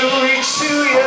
to reach to you.